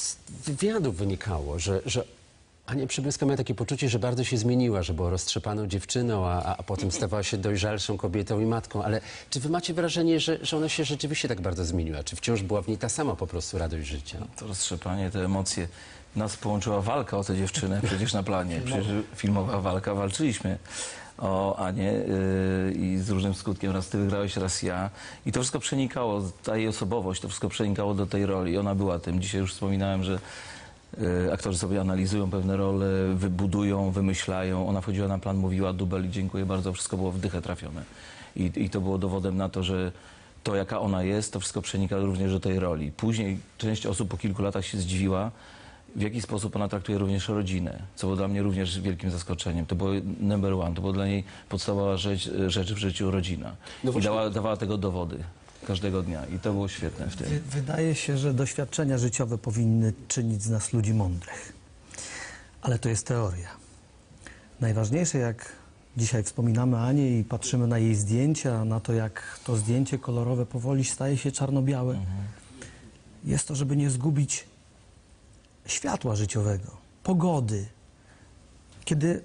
z wywiadów wynikało, że, że Ania Przybylska miała takie poczucie, że bardzo się zmieniła, że była roztrzepaną dziewczyną, a, a potem stawała się dojrzalszą kobietą i matką. Ale czy wy macie wrażenie, że, że ona się rzeczywiście tak bardzo zmieniła? Czy wciąż była w niej ta sama po prostu radość życia? To roztrzepanie, te emocje. Nas połączyła walka o tę dziewczynę przecież na planie. Przecież filmowa walka, walczyliśmy o Anię yy, i z różnym skutkiem. Raz ty wygrałeś, raz ja. I to wszystko przenikało, ta jej osobowość, to wszystko przenikało do tej roli. Ona była tym. Dzisiaj już wspominałem, że yy, aktorzy sobie analizują pewne role, wybudują, wymyślają. Ona wchodziła na plan, mówiła dubel i dziękuję bardzo, wszystko było w dychę trafione. I, I to było dowodem na to, że to, jaka ona jest, to wszystko przenika również do tej roli. Później część osób po kilku latach się zdziwiła, w jaki sposób ona traktuje również rodzinę, co było dla mnie również wielkim zaskoczeniem. To było number one, to była dla niej podstawowa rzecz, rzecz w życiu rodzina. No I dała, dawała tego dowody każdego dnia i to było świetne w tym. Wy- Wydaje się, że doświadczenia życiowe powinny czynić z nas ludzi mądrych. Ale to jest teoria. Najważniejsze, jak dzisiaj wspominamy Anię i patrzymy na jej zdjęcia, na to, jak to zdjęcie kolorowe powoli staje się czarno-białe, jest to, żeby nie zgubić światła życiowego, pogody. Kiedy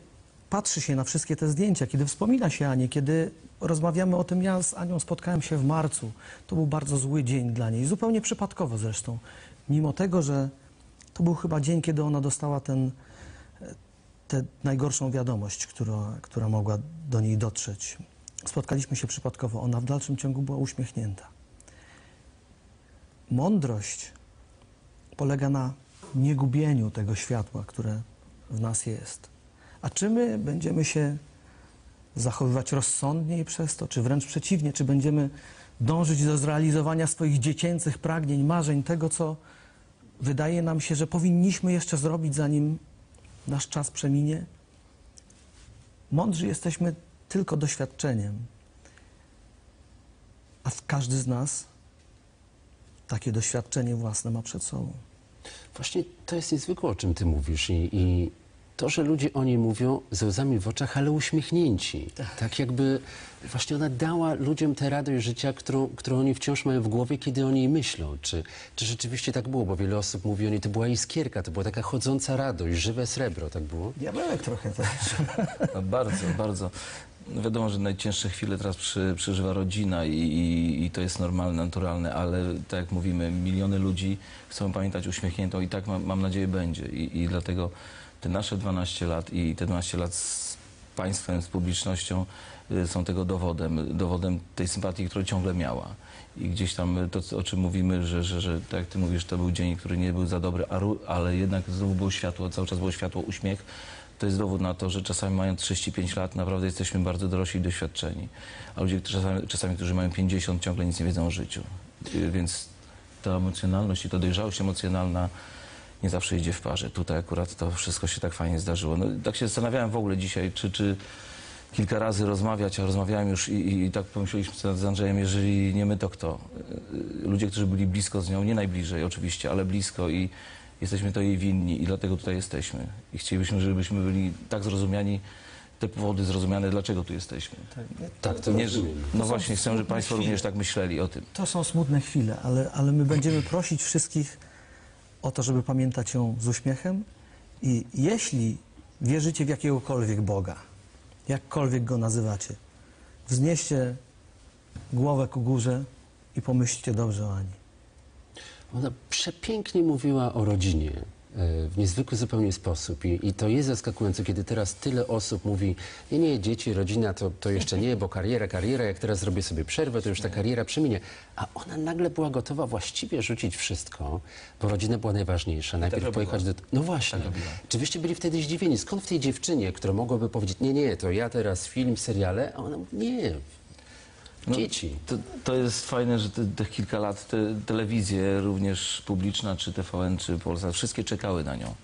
patrzy się na wszystkie te zdjęcia, kiedy wspomina się Anię, kiedy rozmawiamy o tym, ja z Anią spotkałem się w marcu, to był bardzo zły dzień dla niej, zupełnie przypadkowo zresztą, mimo tego, że to był chyba dzień, kiedy ona dostała ten, tę najgorszą wiadomość, która, która mogła do niej dotrzeć. Spotkaliśmy się przypadkowo, ona w dalszym ciągu była uśmiechnięta. Mądrość polega na niegubieniu tego światła, które w nas jest. A czy my będziemy się zachowywać rozsądniej przez to, czy wręcz przeciwnie, czy będziemy dążyć do zrealizowania swoich dziecięcych pragnień, marzeń, tego, co wydaje nam się, że powinniśmy jeszcze zrobić, zanim nasz czas przeminie? Mądrzy jesteśmy tylko doświadczeniem, a każdy z nas takie doświadczenie własne ma przed sobą. Właśnie to jest niezwykłe, o czym ty mówisz i, i to, że ludzie o niej mówią ze łzami w oczach, ale uśmiechnięci. Tak. jakby właśnie ona dała ludziom tę radość życia, którą, którą oni wciąż mają w głowie, kiedy o niej myślą. Czy, czy rzeczywiście tak było? Bo wiele osób mówi o niej, to była iskierka, to była taka chodząca radość, żywe srebro, tak było? Diabełek trochę też. No, bardzo, bardzo. Wiadomo, że najcięższe chwile teraz przy, przeżywa rodzina i, i, i to jest normalne, naturalne, ale tak jak mówimy, miliony ludzi chcą pamiętać uśmiechniętą i tak mam, mam nadzieję będzie. I, I dlatego te nasze 12 lat i te 12 lat z państwem, z publicznością y, są tego dowodem, dowodem tej sympatii, którą ciągle miała. I gdzieś tam to, o czym mówimy, że, że, że tak jak ty mówisz, to był dzień, który nie był za dobry, ale jednak znowu było światło, cały czas było światło, uśmiech. To jest dowód na to, że czasami mając 35 lat, naprawdę jesteśmy bardzo dorośli i doświadczeni. A ludzie czasami, czasami którzy mają 50, ciągle nic nie wiedzą o życiu. Y, Więc ta emocjonalność i ta dojrzałość emocjonalna nie zawsze idzie w parze. Tutaj akurat to wszystko się tak fajnie zdarzyło. No, tak się zastanawiałem w ogóle dzisiaj, czy, czy kilka razy rozmawiać, a rozmawiałem już i, i, tak pomyśleliśmy z Andrzejem, jeżeli nie my, to kto? Y, Ludzie, którzy byli blisko z nią, nie najbliżej oczywiście, ale blisko i jesteśmy to jej winni i dlatego tutaj jesteśmy. I chcielibyśmy, żebyśmy byli tak zrozumiani, te powody zrozumiane, dlaczego tu jesteśmy. Tak, to Nie, rozumiem. no właśnie, chcę, żeby Państwo chwile. również tak myśleli o tym. To są smutne chwile, ale, ale my będziemy prosić wszystkich o to, żeby pamiętać ją z uśmiechem i jeśli wierzycie w jakiegokolwiek Boga, jakkolwiek go nazywacie, wznieście głowę ku górze i pomyślcie dobrze o Ani. Ona przepięknie mówiła o rodzinie e, w niezwykły zupełnie sposób I, i to jest zaskakujące, kiedy teraz tyle osób mówi nie, nie, dzieci, rodzina to, to jeszcze nie, bo kariera, kariera, jak teraz zrobię sobie przerwę, to już ta kariera przeminie. A ona nagle była gotowa właściwie rzucić wszystko, bo rodzina była najważniejsza. Najpierw robiła. pojechać do... No właśnie. Czy wyście byli wtedy zdziwieni? Skąd w tej dziewczynie, która mogłaby powiedzieć, nie, nie, to ja teraz film, seriale, a ona mówi, nie, No, dzieci. To, to jest fajne, że te, tych kilka lat te, telewizje, również publiczna, czy TVN, czy Polsat, wszystkie czekały na nią.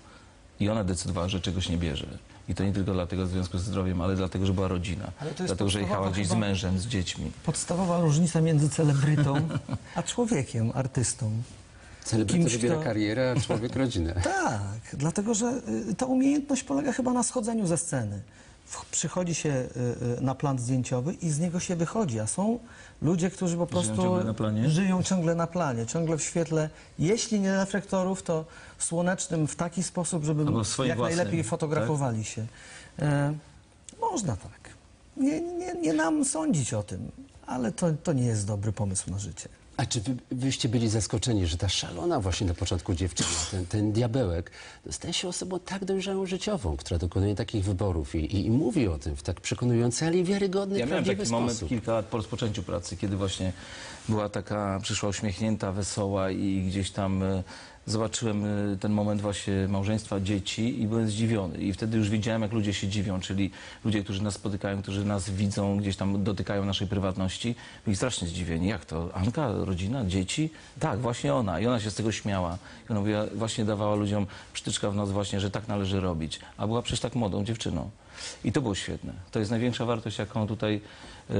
I ona decydowała, że czegoś nie bierze. I to nie tylko dlatego w związku ze zdrowiem, ale dlatego, że była rodzina. Ale to jest Dlatego, że jechała gdzieś z mężem, z dziećmi. Podstawowa różnica między celebrytą a człowiekiem, artystą. Celebryta wybiera kto- karierę, a człowiek rodzinę. Tak, dlatego że y, ta umiejętność polega chyba na schodzeniu ze sceny. Przychodzi się y, y, na plan zdjęciowy i z niego się wychodzi, a są ludzie, którzy po prostu ciągle na planie? żyją ciągle na planie, ciągle w świetle, jeśli nie reflektorów, to słonecznym w taki sposób, żeby jak własnym, najlepiej fotografowali się. E, można tak. Nie, nie, nie nam sądzić o tym, ale to, to nie jest dobry pomysł na życie. A czy wy, wyście byli zaskoczeni, że ta szalona właśnie na początku dziewczyna, ten, ten diabełek, staje się osobą tak dojrzałą życiową, która dokonuje takich wyborów i, i, i mówi o tym w tak przekonujący, ale i wiarygodny, Ja miałem prawdziwy taki moment sposób. kilka lat po rozpoczęciu pracy, kiedy właśnie była taka, przyszła uśmiechnięta, wesoła i gdzieś tam e, zobaczyłem e, ten moment właśnie małżeństwa, dzieci i byłem zdziwiony. I wtedy już widziałem, jak ludzie się dziwią, czyli ludzie, którzy nas spotykają, którzy nas widzą, gdzieś tam dotykają naszej prywatności, byli strasznie zdziwieni. Jak to? Anka, rodzina, dzieci? Tak, właśnie ona. I ona się z tego śmiała. I ona mówiła, właśnie dawała ludziom przytyczka w nos właśnie, że tak należy robić. A była przecież tak młodą dziewczyną. I to było świetne. To jest największa wartość, jaką tutaj yy,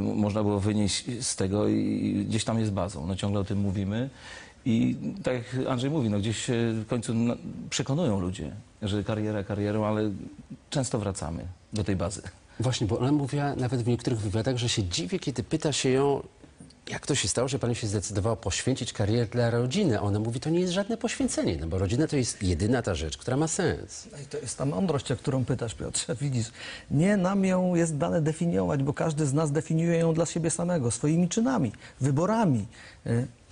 można było wynieść z tego i gdzieś tam jest bazą. No ciągle o tym mówimy. I tak jak Andrzej mówi, no gdzieś się w końcu przekonują ludzie, że kariera karierą, ale często wracamy do tej bazy. Właśnie, bo ona mówiła nawet w niektórych wywiadach, że się dziwi, kiedy pyta się ją, jak to się stało, że pani się zdecydowała poświęcić karierę dla rodziny. A ona mówi, to nie jest żadne poświęcenie, no bo rodzina to jest jedyna ta rzecz, która ma sens. No i to jest ta mądrość, o którą pytasz, Piotrze. Widzisz, nie nam ją jest dane definiować, bo każdy z nas definiuje ją dla siebie samego, swoimi czynami, wyborami.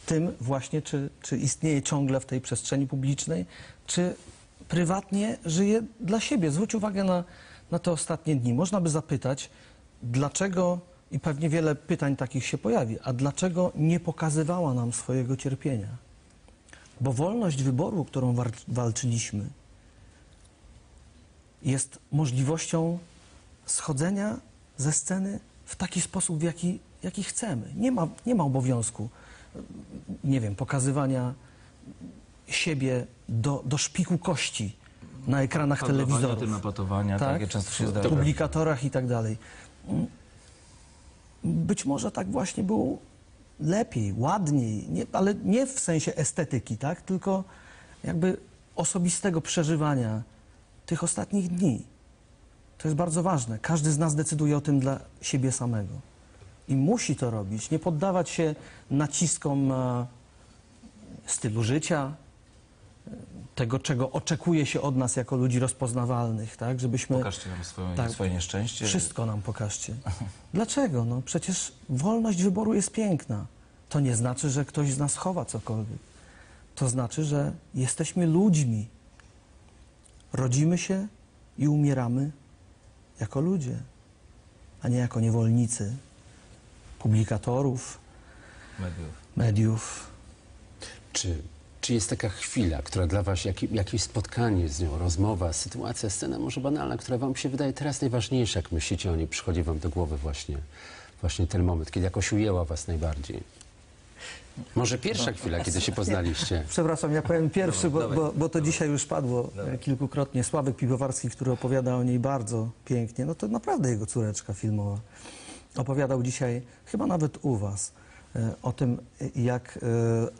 Tym właśnie, czy, czy istnieje ciągle w tej przestrzeni publicznej, czy prywatnie żyje dla siebie. Zwróć uwagę na, na te ostatnie dni. Można by zapytać, dlaczego, i pewnie wiele pytań takich się pojawi, a dlaczego nie pokazywała nam swojego cierpienia? Bo wolność wyboru, którą walczyliśmy, jest możliwością schodzenia ze sceny w taki sposób, w jaki, jaki chcemy. Nie ma, nie ma obowiązku, nie wiem, pokazywania siebie do, do szpiku kości na ekranach telewizorów. Tym napatowania, tak, takie często się zdarza. publikatorach i tak dalej. Być może tak właśnie było lepiej, ładniej, nie, ale nie w sensie estetyki, tak? tylko jakby osobistego przeżywania tych ostatnich dni. To jest bardzo ważne. Każdy z nas decyduje o tym dla siebie samego. I musi to robić, nie poddawać się naciskom e, stylu życia, e, tego, czego oczekuje się od nas jako ludzi rozpoznawalnych, tak? Żebyśmy... Pokażcie nam swoje, Tak. swoje nieszczęście. Wszystko nam pokażcie. Dlaczego? No przecież wolność wyboru jest piękna. To nie znaczy, że ktoś z nas chowa cokolwiek. To znaczy, że jesteśmy ludźmi. Rodzimy się i umieramy jako ludzie, a nie jako niewolnicy publikatorów, Mediów. mediów. Czy, czy jest taka chwila, która dla was, jak, jakieś spotkanie z nią, rozmowa, sytuacja, scena może banalna, która wam się wydaje teraz najważniejsza, jak myślicie o niej, przychodzi wam do głowy właśnie, właśnie ten moment, kiedy jakoś ujęła was najbardziej? Może pierwsza chwila, kiedy się poznaliście? Przepraszam, ja powiem pierwszy, bo, bo, bo to dzisiaj już padło e, kilkukrotnie. Sławek Piwowarski, który opowiada o niej bardzo pięknie, no to naprawdę jego córeczka filmowa. Opowiadał dzisiaj, chyba nawet u was, e, o tym, jak e,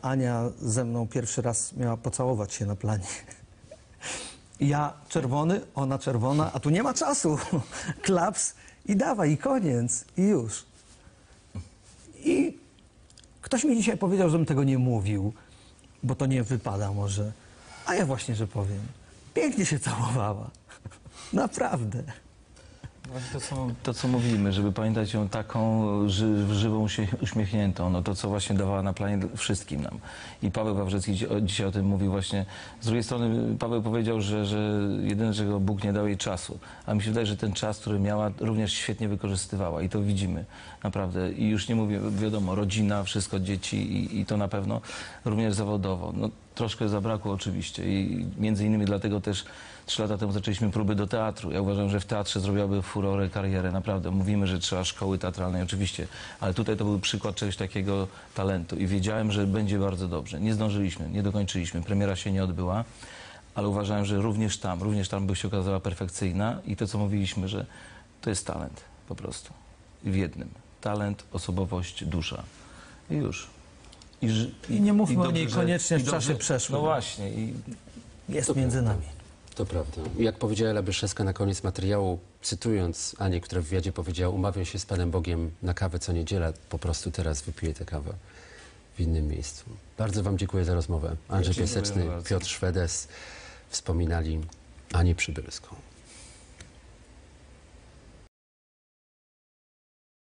Ania ze mną pierwszy raz miała pocałować się na planie. Ja czerwony, ona czerwona, a tu nie ma czasu. Klaps i dawaj, i koniec, i już. I ktoś mi dzisiaj powiedział, żebym tego nie mówił, bo to nie wypada może. A ja właśnie, że powiem. Pięknie się całowała. Naprawdę. To co, to, co mówimy, żeby pamiętać ją taką ży, żywą, się uśmiechniętą, no to, co właśnie dawała na planie wszystkim nam. I Paweł o- dzisiaj o tym mówił właśnie. Z drugiej strony Paweł powiedział, że, że jedyne, czego Bóg nie dał jej czasu. A mi się wydaje, że ten czas, który miała, również świetnie wykorzystywała. I to widzimy, naprawdę. I już nie mówię, wiadomo, rodzina, wszystko, dzieci i, i to na pewno również zawodowo. No, troszkę zabrakło oczywiście i między innymi dlatego też trzy lata temu zaczęliśmy próby do teatru. Ja uważam, że w teatrze zrobiłaby furorę karierę, naprawdę. Mówimy, że trzeba szkoły teatralnej, oczywiście, ale tutaj to był przykład czegoś takiego talentu i wiedziałem, że będzie bardzo dobrze. Nie zdążyliśmy, nie dokończyliśmy, premiera się nie odbyła, ale uważałem, że również tam, również tam by się okazała perfekcyjna i to, co mówiliśmy, że to jest talent po prostu. W jednym. Talent, osobowość, dusza. I już. I, I nie mówmy o dobrze, niej koniecznie w czasie przeszłym. No właśnie. I Jest między nami. To prawda. Jak powiedziała Ela Byszewska na koniec materiału, cytując Anię, która w wywiadzie powiedziała, umawiam się z Panem Bogiem na kawę co niedziela, po prostu teraz wypiję tę kawę w innym miejscu. Bardzo Wam dziękuję za rozmowę. Andrzej Dziękuję Piaseczny, bardzo. Piotr Szwedes wspominali Anię Przybylską.